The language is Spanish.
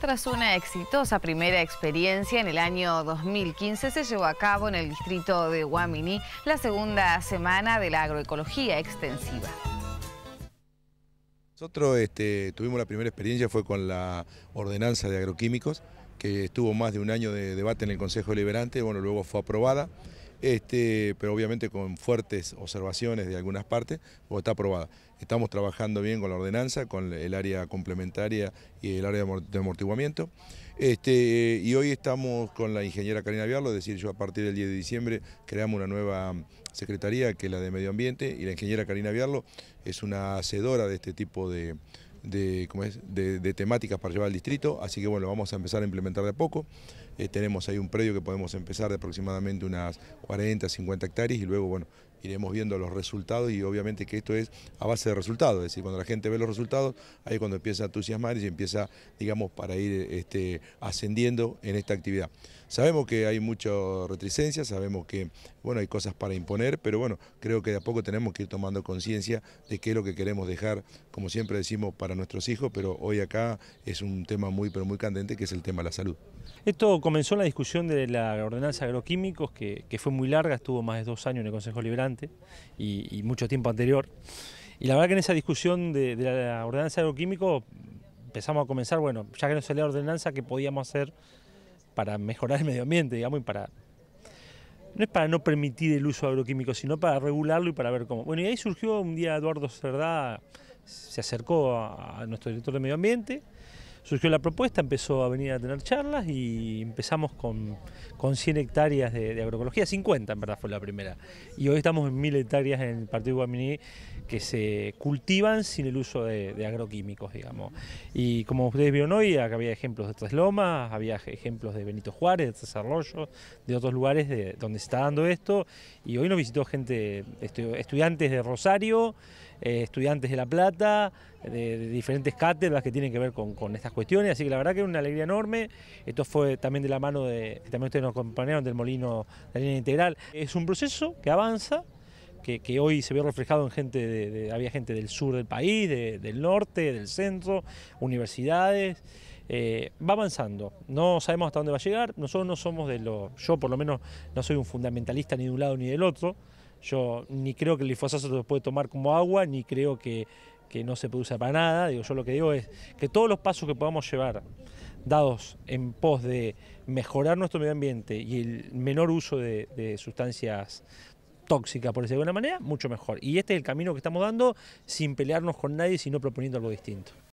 Tras una exitosa primera experiencia en el año 2015 se llevó a cabo en el distrito de Guamini la segunda semana de la agroecología extensiva. Nosotros este, tuvimos la primera experiencia, fue con la ordenanza de agroquímicos, que estuvo más de un año de debate en el Consejo Deliberante, bueno, luego fue aprobada este, pero obviamente con fuertes observaciones de algunas partes, o está aprobada. Estamos trabajando bien con la ordenanza, con el área complementaria y el área de amortiguamiento. Este, y hoy estamos con la ingeniera Karina Viarlo, es decir, yo a partir del 10 de diciembre creamos una nueva secretaría que es la de Medio Ambiente y la ingeniera Karina Viarlo es una hacedora de este tipo de, de, de, temáticas para llevar al distrito, así que bueno, vamos a empezar a implementar de a poco. Eh, tenemos ahí un predio que podemos empezar de aproximadamente unas 40, 50 hectáreas y luego bueno, iremos viendo los resultados y obviamente que esto es a base de resultados, es decir, cuando la gente ve los resultados, ahí es cuando empieza a entusiasmar y empieza, digamos, para ir este, ascendiendo en esta actividad. Sabemos que hay mucha retricencia, sabemos que, bueno, hay cosas para imponer, pero bueno, creo que de a poco tenemos que ir tomando conciencia de qué es lo que queremos dejar, como siempre decimos, para nuestros hijos, pero hoy acá es un tema muy, pero muy candente, que es el tema de la salud. Esto comenzó en la discusión de la ordenanza de agroquímicos, que, que fue muy larga, estuvo más de dos años en el Consejo Liberante, y, mucho tiempo anterior. Y la verdad que en esa discusión de, la ordenanza agroquímico empezamos a comenzar, bueno, ya que no salía la ordenanza, ¿qué podíamos hacer para mejorar el medio ambiente, digamos, y para... No es para no permitir el uso agroquímico, sino para regularlo y para ver cómo. Bueno, y ahí surgió un día Eduardo Cerdá, se acercó a nuestro director de medio ambiente, surgió la propuesta, empezó a venir a tener charlas y empezamos con, con 100 hectáreas de, agroecología, 50 en verdad fue la primera. Y hoy estamos en 1000 hectáreas en el partido de Guaminí que se cultivan sin el uso de, agroquímicos, digamos. Y como ustedes vieron hoy, acá había ejemplos de Tres Lomas, había ejemplos de Benito Juárez, de Tres Arroyos, de otros lugares de, donde se está dando esto. Y hoy nos visitó gente, estudiantes de Rosario, eh, estudiantes de La Plata, de, diferentes cátedras que tienen que ver con, con estas cuestiones, así que la verdad que es una alegría enorme. Esto fue también de la mano de, también ustedes nos acompañaron del molino de la línea integral. Es un proceso que avanza, que, que, hoy se ve reflejado en gente, de, había gente del sur del país, del norte, del centro, universidades. Eh, va avanzando, no sabemos hasta dónde va a llegar, nosotros no somos de los, yo por lo menos no soy un fundamentalista ni de un lado ni del otro, yo ni creo que el glifosato se puede tomar como agua, ni creo que que no se puede usar para nada. Digo, yo lo que digo es que todos los pasos que podamos llevar dados en pos de mejorar nuestro medio ambiente y el menor uso de, de sustancias tóxicas, por decirlo de alguna manera, mucho mejor. Y este es el camino que estamos dando sin pelearnos con nadie, sino proponiendo algo distinto.